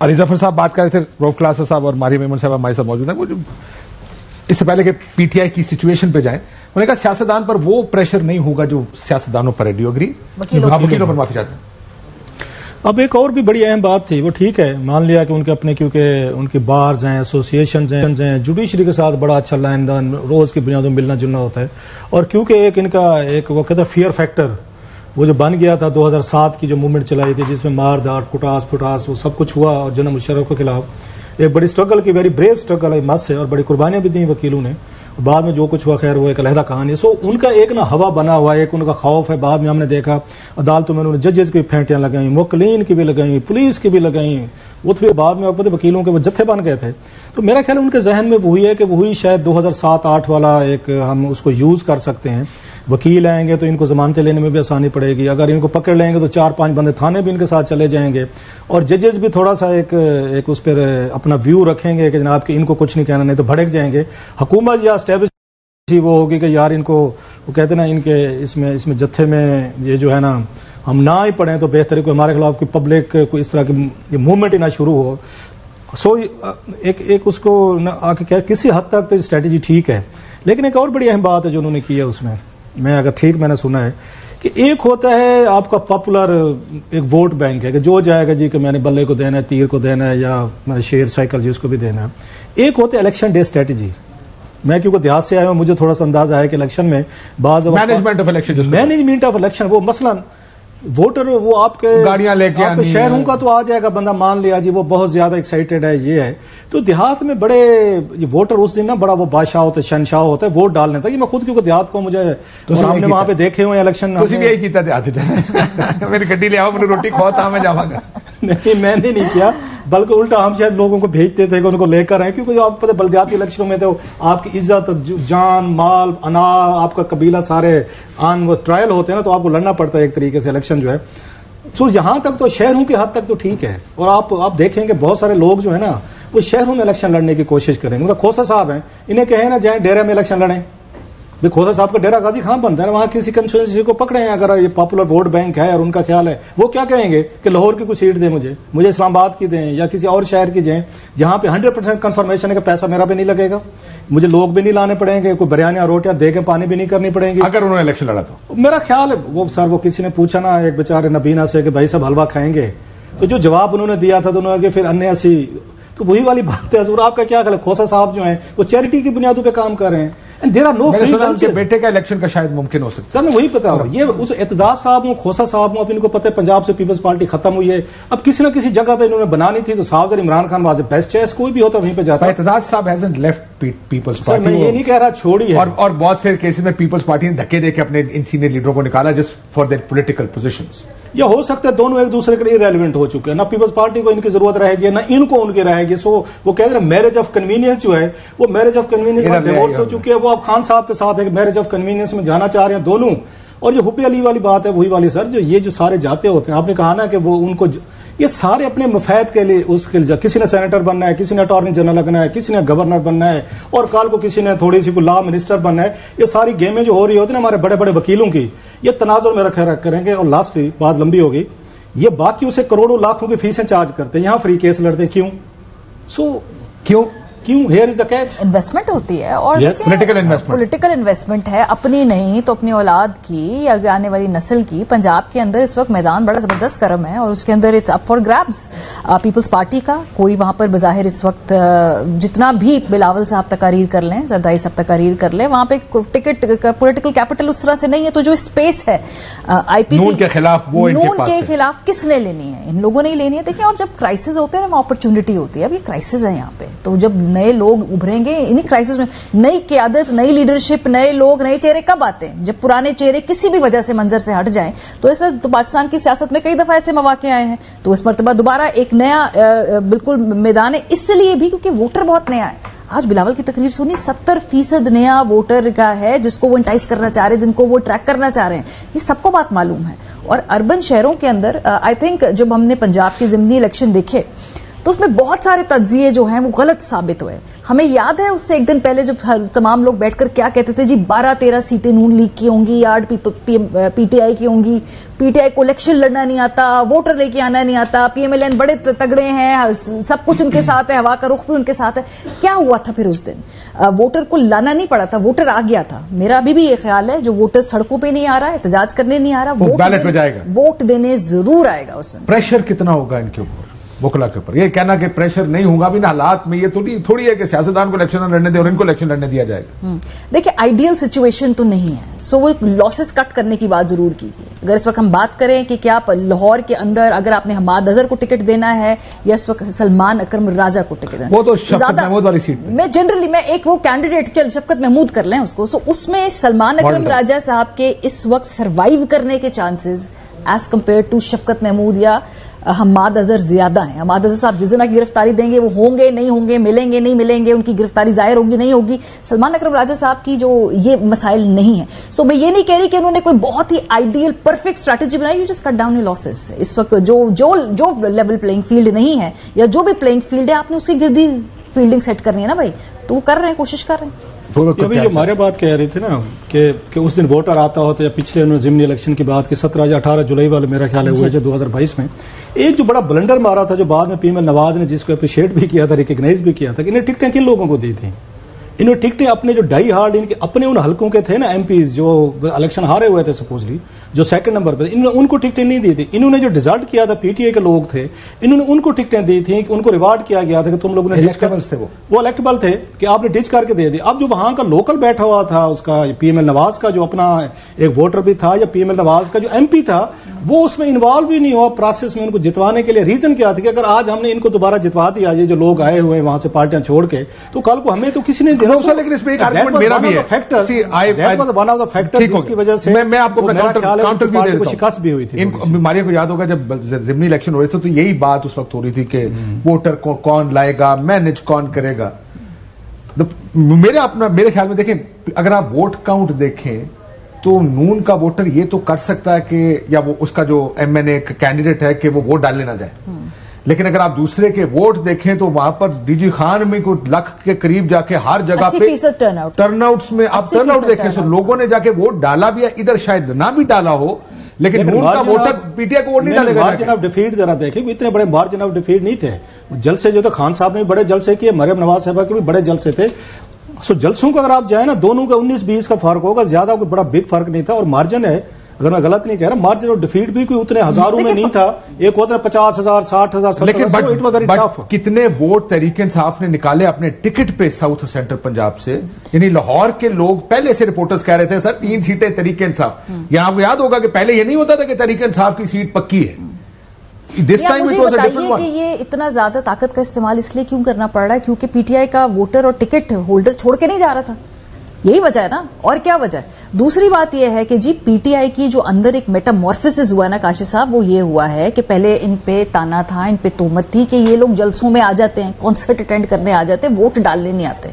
अली ज़फ़र साहब बात कर रहे थे रोफ क्लासर साहब और मारी मेमन साहब हमारे साथ मौजूद है। वो जो इससे पहले कि पीटीआई की सिचुएशन पे जाए उन्होंने कहा सियासतदान पर वो प्रेशर नहीं होगा जो सियासतदानों पर है डू अग्री वकीलों आप वकीलों पर माफ़ी चाहते हैं। अब एक और भी बड़ी अहम बात थी वो ठीक है मान लिया कि उनके अपने क्योंकि उनके बार्स हैं एसोसिएशन हैं जुडिशरी के साथ बड़ा अच्छा लाइन दान रोज की बुनियादों में मिलना जुलना होता है। और क्योंकि एक इनका एक वो कहता है फियर फैक्टर वो जो बन गया था 2007 की जो मूवमेंट चलाई थी, जिसमें मार दाट कुटास, फुटास, वो सब कुछ हुआ और जनम मुशर्रफ के खिलाफ। एक बड़ी स्ट्रगल की वेरी ब्रेव स्ट्रगल है मस है, और बड़ी कुर्बानियाँ भी दी वकीलों ने। बाद में जो कुछ हुआ, खैर, वो एक अलहदा कहानी है। सो उनका एक ना हवा बना हुआ है, एक उनका खौफ है। बाद में हमने देखा, अदालतों में उन्होंने जजेस की फेंटियाँ लगाई मुकलीन की भी लगाई, पुलिस की भी लगाई। वो फिर बाद में पता वकीलों के वो जत्थे बन गए थे। तो मेरा ख्याल उनके जहन में वही है कि वही शायद 2007-8 वाला एक हम उसको यूज़ कर सकते हैं। वकील आएँगे तो इनको जमानतें लेने में भी आसानी पड़ेगी। अगर इनको पकड़ लेंगे तो चार पाँच बंदे थाने भी इनके साथ चले जाएँगे। और जजेस भी थोड़ा सा एक एक उस पर, अपना व्यू रखेंगे कि जनाब कि इनको कुछ नहीं कहना, नहीं तो भड़क जाएँगे। हुकूमत या स्टेब्लिश वो होगी कि यार इनको, वो कहते ना, इनके इसमें इसमें जत्थे में ये जो है ना, हम ना ही पढ़ें तो बेहतर कोई हमारे खिलाफ कोई पब्लिक कोई इस तरह की मूवमेंट ही ना शुरू हो। सो एक एक उसको आके क्या किसी हद तक तो स्ट्रेटेजी ठीक है। लेकिन एक और बड़ी अहम बात है जो उन्होंने की है उसमें। मैं अगर ठीक मैंने सुना है कि एक होता है आपका पॉपुलर एक वोट बैंक है कि जो जाएगा जी कि मैंने बल्ले को देना है तीर को देना है या मैंने शेयर साइकिल जी उसको भी देना है। एक होता है इलेक्शन डे स्ट्रेटेजी मैं क्योंकि ध्यान से आया हूँ मुझे थोड़ा सा अंदाज़ा है कि इलेक्शन में बाज management of election management of election वो मसलन वोटर वो आपके गाड़ियाँ लेके आपके शहरों का तो आ जाएगा बंदा मान लिया जी वो बहुत ज़्यादा एक्साइटेड है ये है। तो देहात में बड़े ये वोटर उस दिन ना बड़ा वो बादशाह होते है शनशाह होता है वोट डालने तक मैं खुद क्योंकि देहात को मुझे तो हमने वहाँ पे देखे हुए इलेक्शन मेरी गड्डी ले आओ मेरी रोटी खाओ था मैं जावा नहीं मैंने नहीं किया। बल्कि उल्टा हम शायद लोगों को भेजते थे कि उनको लेकर आए, क्योंकि जो आप पता बलदियाती इलेक्शनों में तो आपकी इज़्ज़त जान, माल अना आपका कबीला सारे आन, वो ट्रायल होते हैं ना तो आपको लड़ना पड़ता है एक तरीके से इलेक्शन जो है। तो यहाँ तक तो शहरों के हद तक तो ठीक है, और आप आप देखेंगे बहुत सारे लोग जो है ना, वो शहरों में इलेक्शन लड़ने की कोशिश करेंगे। मतलब खोसा साहब हैं, इन्हें कहें ना, जाए डेरे में इलेक्शन लड़ें। भी खोदा साहब का डेरा गाजी खां बनता है वहाँ किसी कंस्टिट्यूंसी को पकड़े हैं अगर ये पॉपुलर वोट बैंक है और उनका ख्याल है वो क्या कहेंगे कि लाहौर की कोई सीट दे मुझे मुझे इस्लामाबाद की दें या किसी और शहर की दें जहाँ पे हंड्रेड परसेंट कन्फर्मेशन है कि पैसा मेरा भी नहीं लगेगा मुझे लोग भी नहीं लाने पड़ेंगे कोई बिरयानी रोटियाँ दे के पानी भी नहीं करनी पड़ेगी। अगर उन्होंने इलेक्शन लड़ा तो? मेरा ख्याल है वो सर वो किसी ने पूछा ना एक बेचारे नबीना से कि भाई सब हलवा खाएँगे तो जो जवाब उन्होंने दिया था तो उन्होंने फिर अन्य ऐसी तो वही वाली बात है हजूर आपका क्या ख्याल खोसा साहब जो है वो चैरिटी की बुनियादों पर काम कर रहे हैं। एंड देर आर नो उनके बेटे का इलेक्शन का शायद मुमकिन हो सकता सर मैं वही पता हूँ। ये उस एतजाज साहब हूँ खोसा साहब हूँ अब इनको पता है पंजाब से पीपल्स पार्टी खत्म हुई है। अब किसी न किसी जगह तो इन्होंने बनानी थी तो साहब sir Imran Khan was best choice कोई भी होता वहीं पे जाता। है एतजाज साहब हैजंट लेफ़्ट पीपल्स पार्टी मैं ये नहीं कह रहा छोड़ी है। और, और बहुत से केसेस में पीपल्स पार्टी ने धक्के देकर अपने इन सीनियर लीडरों को निकाला just for their political position या हो सकता है दोनों एक दूसरे के लिए रेलिवेंट हो चुके हैं। ना पीपल्स पार्टी को इनकी ज़रूरत रहेगी ना इनको उनकी रहेगी। सो वो कह रहे हैं मैरिज ऑफ़ कन्वीनियंस जो है वो मैरिज ऑफ़ कन्वीनियंस डिवोर्स हो चुकी है। वो अब खान साहब के साथ है मैरिज ऑफ़ कन्वीनियंस में जाना चाह रहे हैं दोनों। और जो हुपे अली वाली बात है वही वाली सर जो ये जो सारे जाते होते हैं आपने कहा ना कि वो उनको ये सारे अपने मुफैद के लिए उसके लिए, किसी ने सेनेटर बनना है, किसी ने अटॉर्नी जनरल लगना है, किसी ने गवर्नर बनना है, और कल को किसी ने थोड़ी सी को लॉ मिनिस्टर बनना है, ये सारी गेमें जो हो रही होती है हमारे बड़े बड़े वकीलों की, ये तनाजुर में रखे रख करेंगे और लास्ट बात लंबी होगी। ये बाकी उसे करोड़ों, लाखों की फीसें चार्ज करते हैं, यहाँ फ्री केस लड़ते हैं, क्यों? सो क्यों? क्यों? Here is a catch investment होती है और पॉलिटिकल इन्वेस्टमेंट पॉलिटिकल इन्वेस्टमेंट है। अपनी नहीं तो अपनी औलाद की या आने वाली नस्ल की। पंजाब के अंदर इस वक्त मैदान बड़ा ज़बरदस्त गर्म है और उसके अंदर it's up for grabs Peoples Party का। कोई वहाँ पर बाहिर इस वक्त जितना भी बिलावल साहब तकारीर कर लें जरदाई साहब तकारीर कर लें वहाँ पे टिकट पोलिटिकल कैपिटल उस तरह से नहीं है तो जो स्पेस है आईपी के खिलाफ वो नून के खिलाफ किसने लेनी है? इन लोगों ने ही लेनी है। देखिए और जब क्राइसिस होते हैं ना अपॉर्चुनिटी होती है। अभी क्राइसिस है यहाँ पे। तो जब नए लोग उभरेंगे, इन्हीं क्राइसिस में नई क्यादत, नई लीडरशिप नए लोग, नए चेहरे कब आते हैं? जब पुराने चेहरे किसी भी वजह से मंजर से हट जाएँ तो ऐसा तो पाकिस्तान की सियासत में कई दफ़ा ऐसे मौके आए हैं। तो इस मरतबा दोबारा एक नया बिल्कुल मैदान है इसलिए भी क्योंकि वोटर बहुत नया है। आज बिलावल की तकरीर सुनी, सत्तर फ़ीसद नया वोटर का है, जिसको वो इंटाइस करना चाह रहे हैं, जिनको वो ट्रैक करना चाह रहे हैं। ये सबको बात मालूम है। और अर्बन शहरों के अंदर आई थिंक जब हमने पंजाब के जिमनी इलेक्शन देखे तो उसमें बहुत सारे तजिए जो हैं वो गलत साबित हुए। हमें याद है उससे एक दिन पहले जब तमाम लोग बैठकर क्या कहते थे? जी 12-13 सीटें नून लीग की होंगी आठ पीटीआई की होंगी। पीटीआई को इलेक्शन लड़ना नहीं आता वोटर लेके आना नहीं आता पीएमएलएन बड़े तगड़े हैं सब कुछ उनके साथ है हवा का रुख भी उनके साथ है। क्या हुआ था फिर उस दिन? वोटर को लाना नहीं पड़ा था वोटर आ गया था। मेरा अभी भी ये ख्याल है जो वोटर सड़कों पर नहीं आ रहा है एहतजाज करने नहीं आ रहा वोट बैलेट जाएगा। वोट देने ज़रूर आएगा उसमें प्रेशर कितना होगा इनके ऊपर? वोकला के ऊपर। ये कहना कि प्रेशर नहीं होगा भी ना हालात में ये थोड़ी थोड़ी है कि सियासतदान को इलेक्शन लड़ने दे और इनको इलेक्शन लड़ने दिया जाएगा। हम्म। देखिए आइडियल सिचुएशन तो नहीं है। सो वो लॉसेस कट करने की बात ज़रूर की। अगर इस वक्त हम बात करें कि क्या आप लाहौर के अंदर अगर आपने हमाद अजहर को टिकट देना है या इस वक्त सलमान अक्रम राजा को टिकट देना वो तो शफकत महमूद वाली सीट पे। मैं जनरली मैं एक वो कैंडिडेट चल शफकत महमूद कर लें उसको। सो उसमें सलमान अक्रम राजा साहब के इस वक्त सरवाइव करने के chances as compared to Shafqat Mahmood या हमाद अजहर ज़्यादा है। हमाद अजहर साहब जिस दिन की गिरफ्तारी देंगे वो होंगे नहीं होंगे मिलेंगे नहीं मिलेंगे उनकी गिरफ्तारी ज़ाहिर होगी नहीं होगी। सलमान अकरम राजा साहब की जो ये मसाइल नहीं है। सो मैं ये नहीं कह रही कि उन्होंने कोई बहुत ही आइडियल परफेक्ट स्ट्रैटेजी बनाई you just cut down losses इस वक्त जो जो जो लेवल प्लेइंग फ़ील्ड नहीं है या जो भी प्लेइंग फ़ील्ड है आपने उसकी गिरदी फील्डिंग सेट करनी है ना भाई? तो वो कर रहे हैं कोशिश कर रहे हैं। वो अभी जो हमारे बात कह रहे थे ना कि, कि उस दिन वोटर आता होता या पिछले उन्होंने जिमनी इलेक्शन की बात की सत्रह या अठारह जुलाई वाले मेरा ख्याल है हुए थे 2022 में। एक जो बड़ा ब्लंडर मारा था जो बाद में पीएमएल नवाज़ ने, जिसको अप्रिशिएट भी किया था रिकग्नाइज भी किया था कि इन्हें टिकटें किन लोगों को दी थी? इन्होंने टिकटें अपने जो डाई हार्ड इनके, अपने उन हलकों के थे ना एमपीज जो इलेक्शन हारे हुए थे सपोजली जो सेकंड नंबर पर इन्होंने उनको टिकटें नहीं दी थी इन्होंने जो डिजर्ट किया था पीटीए के लोग थे इन्होंने उनको टिकटें दी थी कि उनको रिवार्ड किया गया था कि तुम लोगों ने Electables थे वो। वो इलेक्टेबल थे कि आपने डिच करके दे दी अब जो वहाँ का लोकल बैठा हुआ था उसका पीएमएल नवाज़ का जो अपना एक वोटर भी था या पीएमएल नवाज़ का जो एमपी था वो उसमें इन्वॉल्व ही नहीं हुआ प्रोसेस में उनको जितवाने के लिए रीजन क्या था कि अगर आज हमने इनको दोबारा जितवा दिया ये जो लोग आए हुए हैं वहाँ से पार्टियाँ छोड़ के तो कल को हमें तो किसी ने देना No, लेकिन इसमें एक argument मेरा भी है। I- one of the factors जिसकी गया। वजह से मैं आपको काउंटर व्यू को। शिकस्त भी हुई थी बीमारियों को याद होगा जब जिमनी इलेक्शन हो रहे थे तो यही बात उस वक्त हो रही थी कि वोटर को कौन लाएगा मैनेज कौन करेगा। मेरे अपना मेरे ख्याल में देखें अगर आप वोट काउंट देखें तो नून का वोटर ये तो कर सकता है कि या वो उसका जो एमएनए कैंडिडेट है कि वो वोट डाल लेना जाए। लेकिन अगर आप दूसरे के वोट देखें तो वहाँ पर डीजी खान में कोई लाख के करीब जाके हर जगह 80% पे turnout। टर्नआउट्स में आप 80% टर्नआउट देखें सो turnout। लोगों ने जाके वोट डाला भी है इधर शायद ना भी डाला हो लेकिन नून का वोटर पीटीआई को वोट नहीं डालेगा मार्जिन ऑफ़ डिफीट जरा देखें इतने बड़े मार्जिन ऑफ़ डिफीट नहीं थे जलसे जो थे खान साहब ने भी बड़े जलसे किए मरियम नवाज़ साहबा के भी बड़े जलसे थे सो जलसों को अगर आप जाए ना दोनों का उन्नीस बीस का फ़र्क होगा ज़्यादा कोई बड़ा बिग फ़र्क नहीं था और मार्जिन है अगर मैं गलत नहीं कह रहा मार्जिन ऑफ़ डिफीट भी कोई उतने हज़ारों में नहीं था। एक होता है पचास हज़ार साठ हज़ार लेकिन but it very but tough कितने वोट तरीके इंसाफ ने निकाले अपने टिकट पे साउथ सेंट्रल पंजाब से? यानी लाहौर के लोग पहले से रिपोर्टर्स कह रहे थे सर तीन सीटें तरीके इंसाफ। यहाँ आपको याद होगा कि पहले ये नहीं होता था कि तरीके इंसाफ की सीट पक्की है। दिस टाइम मुझे इट वॉज़ अ डिफरेंट कि ये इतना ज़्यादा ताकत का इस्तेमाल इसलिए क्यों करना पड़ रहा है? क्योंकि पीटीआई का वोटर और टिकट होल्डर छोड़ के नहीं जा रहा था। यही वजह है ना? और क्या वजह दूसरी बात यह है कि जी पीटीआई की जो अंदर एक मेटामॉर्फिस हुआ ना काशी साहब, वो ये हुआ है कि पहले इन पे ताना था, इन पे तोमत थी कि ये लोग जलसों में आ जाते हैं कॉन्सर्ट अटेंड करने आ जाते हैं वोट डालने नहीं आते।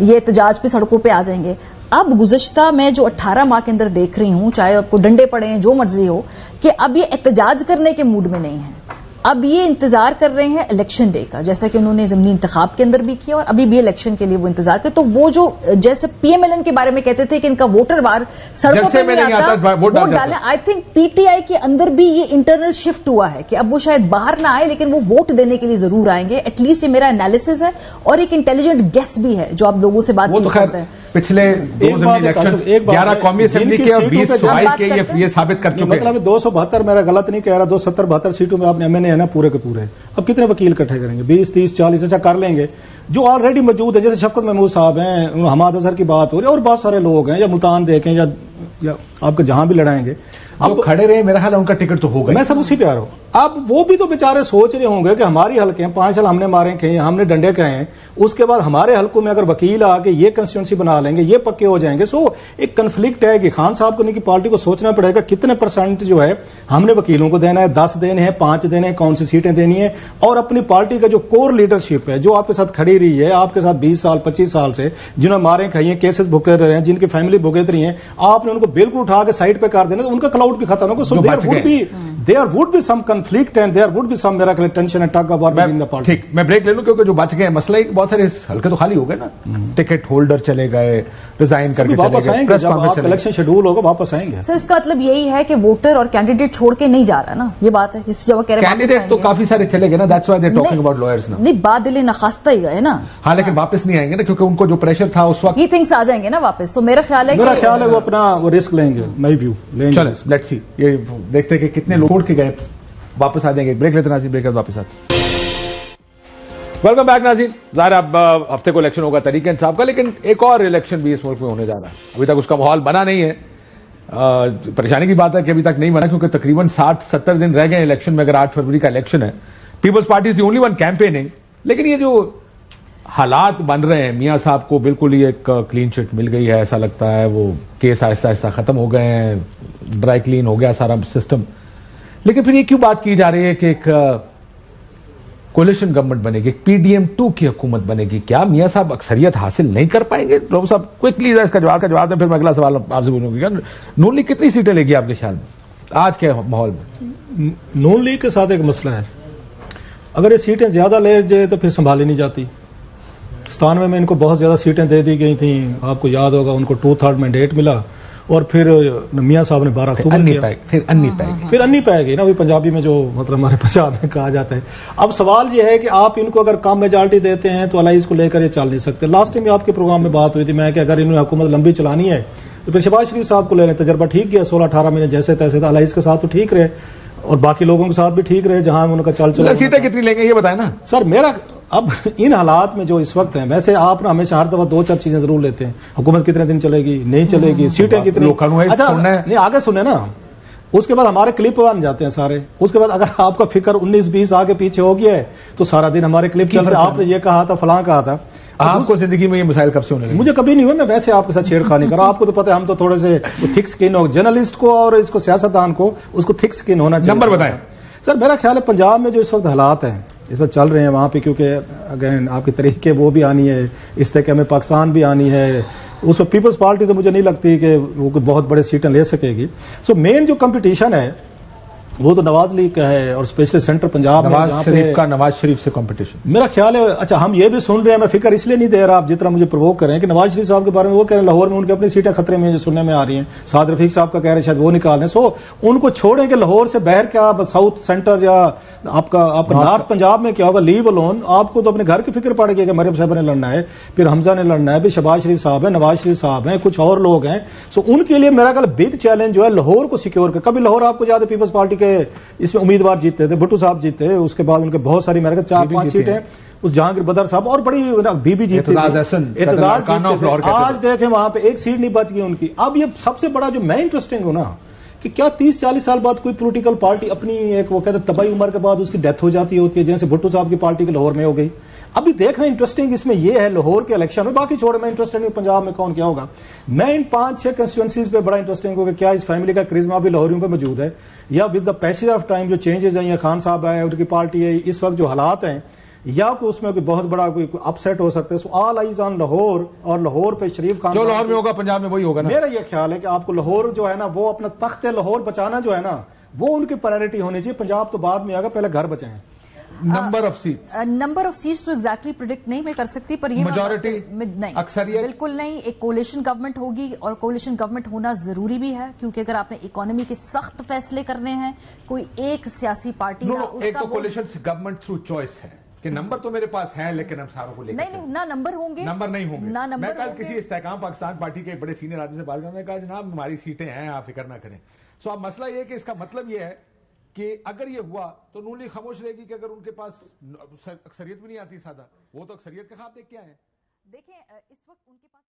ये एहतजाज पे सड़कों पे आ जाएँगे। अब गुजश्ता मैं जो 18 माह के अंदर देख रही हूँ, चाहे आपको डंडे पड़े हैं, जो मर्ज़ी हो, कि अब ये एहतजाज करने के मूड में नहीं है। अब ये इंतज़ार कर रहे हैं इलेक्शन डे का जैसा कि उन्होंने जमनी इंतखाब के अंदर भी किया और अभी भी इलेक्शन के लिए वो इंतज़ार कर तो वो जो जैसे पीएमएलएन के बारे में कहते थे कि इनका वोटर बार सड़कों जलसे पे में नहीं आता वोट डाल। आई थिंक पीटीआई के अंदर भी ये इंटरनल शिफ्ट हुआ है कि अब वो शायद बाहर ना आए लेकिन वो वोट देने के लिए ज़रूर आएँगे। एटलीस्ट ये मेरा एनालिसिस है और एक इंटेलिजेंट गेस भी है जो आप लोगों से बातचीत तो करते हैं। पिछले दो इलेक्शन ग्यारह कौमी असेंबली के और बीस सुबाई के ये ये साबित कर चुके हैं। मतलब दो सौ बहत्तर मेरा गलत नहीं कह रहा दो सत्तर बहत्तर सीटों में आपने एमएनए है ना पूरे के पूरे। अब कितने वकील इकट्ठे करेंगे? बीस तीस चालीस ऐसा कर लेंगे। जो ऑलरेडी मौजूद है जैसे शफकत महमूद साहब हैं हमाद अजहर की बात हो रही है और बहुत सारे लोग हैं या मुल्तान देखें या, या आपके जहाँ भी लड़ाएँगे। अब खड़े रहे मेरा ख्याल उनका टिकट तो होगा। मैं सब उसी पे आ रहा हूँ। अब वो भी तो बेचारे सोच रहे होंगे कि हमारी हल्के हैं पाँच साल हमने मारे कहीं हमने डंडे कहे हैं। उसके बाद हमारे हल्कों में अगर वकील आके ये कंस्टिट्यूंसी बना लेंगे ये पक्के हो जाएँगे। सो एक कन्फ्लिक्ट है कि खान साहब को नहीं की पार्टी को सोचना पड़ेगा कितने परसेंट जो है हमने वकीलों को देना है। दस देने हैं पाँच देने हैं कौन सी सीटें देनी है? और अपनी पार्टी का जो कोर लीडरशिप है जो आपके साथ खड़ी रही है आपके साथ बीस साल पच्चीस साल से जिन्होंने मारे खाई हैं केसेस भुगत रहे हैं जिनकी फैमिली भुगत रही है आपने उनको बिल्कुल उठा के साइड पे कर देना तो उनका क्लाउड वुड भी खत्म होगा so there would be there would be some conflict and there would be some मेरा tension and tug of war मैं- इन द पार्टी ठीक मैं ब्रेक ले लूँ क्योंकि जो बच गए मसला ही बहुत सारे हल्के तो खाली हो गए ना। टिकट होल्डर चले गए रिजाइन करके चले वापस आएँगे प्रेस जब कॉन्फ्रेंस आपका इलेक्शन शेड्यूल होगा वापस आएँगे। सर इसका मतलब यही है कि वोटर और कैंडिडेट छोड़ के नहीं जा रहा ना। ये बात है इस जब कह रहे हैं कैंडिडेट तो काफ़ी सारे चले गए ना that's why they talking about lawyers ना। नहीं बात दिल्ली नखास्ता ही गए ना। हाँ लेकिन वापस नहीं आएँगे ना क्योंकि उनको जो प्रेशर था उस वक्त ही थिंग्स आ जाएँगे ना वापस। तो मेरा ख्याल है मेरा ख्याल है वो अपना वो रिस्क लेंगे माई व्यू लेंगे चलो लेट्स सी ये देखते हैं कि कितने लोग छोड़ के गए, वापस आ जाएँगे। ब्रेक लेते नाजी ब्रेक वापस आते वेलकम बैक नाजीन ज़ाहिर अब हफ़्ते को इलेक्शन होगा तरीके इंसाफ का, लेकिन एक और इलेक्शन भी इस मुल्क में होने जा रहा है। अभी तक उसका माहौल बना नहीं है। परेशानी की बात है कि अभी तक नहीं बना, क्योंकि तकरीबन साठ सत्तर दिन रह गए इलेक्शन में, अगर आठ फरवरी का इलेक्शन है। Peoples Party is the only one campaigning लेकिन ये जो हालात बन रहे हैं, मियाँ साहब को बिल्कुल ही एक क्लीन चिट मिल गई है, ऐसा लगता है, वो केस आहिस्ता आहिस्ता खत्म हो गए हैं। ड्राई क्लीन हो गया सारा सिस्टम लेकिन फिर ये क्यों बात की जा रही है कि एक कोलिशन गवर्नमेंट बनेगी पीडीएम टू की हुकूमत बनेगी? क्या मियाँ साहब अक्सरियत हासिल नहीं कर पाएँगे? डॉक्टर साहब क्विकली इसका जवाब का जवाब दें, फिर मैं अगला सवाल आपसे पूछूँगी। क्या नून लीग कितनी सीटें लेगी आपके ख्याल में? आज के माहौल में। नून लीग के साथ एक मसला है। अगर ये सीटें ज़्यादा ले जाए तो फिर संभाली नहीं जाती। सतानवे में इनको बहुत ज़्यादा सीटें दे दी गई थी। आपको याद होगा, उनको टू थर्ड मैंडेट मिला। और फिर मियाँ साहब ने बारह अक्टूबर अन्नी फिर अन्नी पाएगी फिर अन्नी पाएगी ना वही पंजाबी में जो मतलब हमारे पंजाब में कहा जाता है। अब सवाल ये है कि आप इनको अगर कम मेजॉरिटी देते हैं तो अलाइज को लेकर ये चल नहीं सकते। लास्ट टाइम आपके प्रोग्राम में बात हुई थी मैं कि अगर इन्होंने हुकूमत लंबी चलानी है तो फिर शबाज शरीफ साहब को ले लें तजर्बा ठीक गया सोलह अठारह महीने जैसे तैसे था अलाइज के साथ तो ठीक रहे और बाकी लोगों के साथ भी ठीक रहे जहाँ उनका चल चल। सीटें कितनी लेंगे ये बताए ना। सर मेरा अब इन हालात में जो इस वक्त है वैसे आप ना हमेशा हर दफ़ा दो चार चीज़ें ज़रूर लेते हैं। हुकूमत कितने दिन चलेगी नहीं चलेगी सीटें कितनी अच्छा नहीं आगे सुने ना। उसके बाद हमारे क्लिप बन जाते हैं सारे। उसके बाद अगर आपका फ़िक्र 19 20 आगे पीछे हो गया है तो सारा दिन हमारे क्लिप चलते फ़र्क आपने ये कहा था फलां कहा था। आपको ज़िंदगी में ये मसाइल कब से होने लगे? मुझे कभी नहीं हुआ मैं वैसे आपके साथ छेड़खानी करा आपको तो पता है हम तो थोड़े से थिक स्किन हो जर्नलिस्ट को और इसको सियासतदान को उसको थिक स्किन होना चाहिए। नंबर बताएँ। सर मेरा ख्याल है पंजाब में जो इस वक्त हालात हैं इस वक्त चल रहे हैं वहाँ पे, क्योंकि अगेन आपके तरीके वो भी आनी है, इस तरह के हमें पाकिस्तान भी आनी है। उसमें पीपल्स पार्टी तो मुझे नहीं लगती कि वो बहुत बड़े सीटें ले सकेगी। सो मेन जो कंपटीशन है वो तो नवाज़ लीग का है और स्पेशली सेंटर पंजाब नवाज़ शरीफ का नवाज़ शरीफ से कंपटीशन मेरा ख्याल है अच्छा हम ये भी सुन रहे हैं मैं फ़िक्र इसलिए नहीं दे रहा आप जितना मुझे प्रवोक करें कि नवाज़ शरीफ साहब के बारे में वो कह रहे हैं लाहौर में उनकी अपनी सीटें खतरे में जो सुनने में आ रही हैं। साद रफीक साहब का कह रहे हैं शायद वो निकाल रहे हैं। सो उनको छोड़ें कि लाहौर से बहर क्या साउथ सेंटर या आपका आपका नॉर्थ पंजाब में क्या होगा? लीव अलोन आपको तो अपने घर की फ़िक्र पड़ेगी कि मरियम साहब ने लड़ना है फिर हमजा ने लड़ना है फिर शबाज शरीफ साहब है नवाज़ शरीफ साहब हैं कुछ और लोग हैं। सो उनके लिए मेरा ख्याल बिग चैलेंज जो है लाहौर को सिक्योर कर कभी लाहौर आपको ज़्यादा पीपल्स पार्टी के इसमें उम्मीदवार जीतते थे भुट्टू साहब जीते उसके बाद उनके बहुत सारी मेरे चार पाँच जीती सीटें उस जहांगीर बदर साहब और बड़ी बीबी एतजाज। कहते आज देखें वहाँ पे एक सीट नहीं बच गई उनकी। अब ये सबसे बड़ा जो मैं इंटरेस्टिंग हूँ ना कि क्या 30-40 साल बाद कोई पॉलिटिकल पार्टी अपनी एक वो कहते तबाही उम्र के बाद उसकी डेथ हो जाती होती है जैसे भुट्टो साहब की पार्टी के लाहौर में हो गई। अभी देखना इंटरेस्टिंग इसमें ये है लाहौर के इलेक्शन में। बाकी छोड़े मैं इंटरेस्टेड नहीं पंजाब में कौन क्या होगा। मैं इन पाँच छह कंस्टिट्यूंसीज पे बड़ा इंटरेस्टिंग होगा क्या इस फैमिली का क्रिज्मा भी लाहौरियों पे मौजूद है। या with the passage of time जो चेंजेस हैं या खान साहब आए उनकी पार्टी है इस वक्त जो हालात हैं या को उसमें कोई बहुत बड़ा कोई अपसेट हो सकता है so all eyes on Lahore और लाहौर पे शरीफ खान जो लाहौर में होगा पंजाब में वही होगा ना। मेरा ये ख्याल है कि आपको लाहौर जो है ना वो अपना तख्त लाहौर बचाना जो है ना वो उनकी प्रायोरिटी होनी चाहिए। पंजाब तो बाद में आएगा पहले घर बचाएँ। Number of seat number of seats तो एग्जैक्टली प्रिडिक्ट नहीं मैं कर सकती पर ये Majority? मैं- नहीं। अक्सरियत? बिल्कुल नहीं एक कोलिशन गवर्नमेंट होगी और कोलिशन गवर्नमेंट होना ज़रूरी भी है क्योंकि अगर आपने इकोनॉमी के सख्त फैसले करने हैं कोई एक सियासी पार्टी नो ना नो एक तो कोलिशन गवर्नमेंट थ्रू चॉइस है कि नंबर तो मेरे पास है लेकिन हम सारों को लेकर नहीं नहीं ना नंबर होंगे। नंबर नहीं होंगे। ना नंबर मैं कल किसी इस्तेकाम पाकिस्तान पार्टी के एक बड़े सीनियर आदमी से बात करने कहा जनाब हमारी सीटें हैं आप फ़िक्र ना करें। सो अब मसला ये कि इसका मतलब ये है कि अगर ये हुआ तो नून लीग खामोश रहेगी कि अगर उनके पास अक्सरियत भी नहीं आती सादा। वो तो अक्सरियत का खाब देख के आए देखें इस वक्त उनके पास